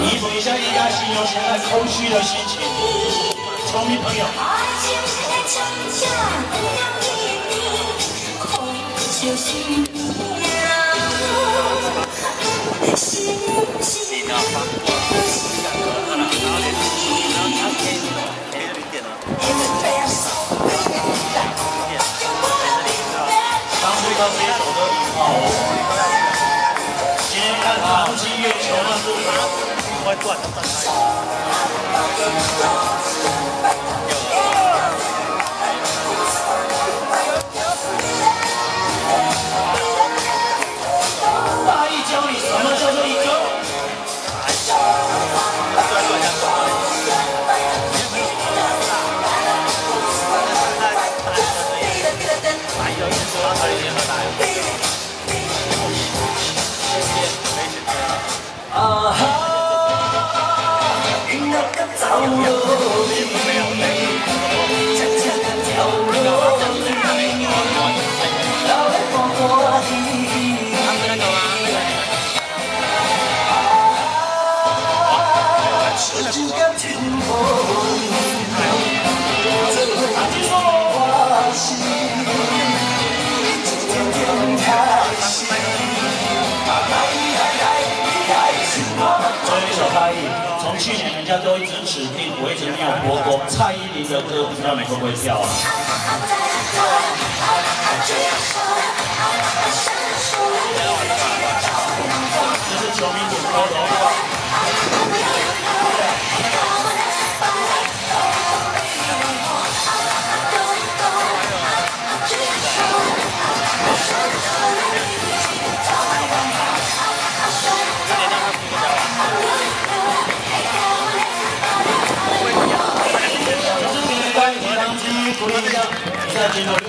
弥补一下应该形容现在空虚的心情，聪明朋友。月球嘛，是不是？会断的。大 같은 봄 所以一首蔡依，从去年人家都一直指定，我一直没有播过蔡依林的歌，不知道你会不会跳啊？北千の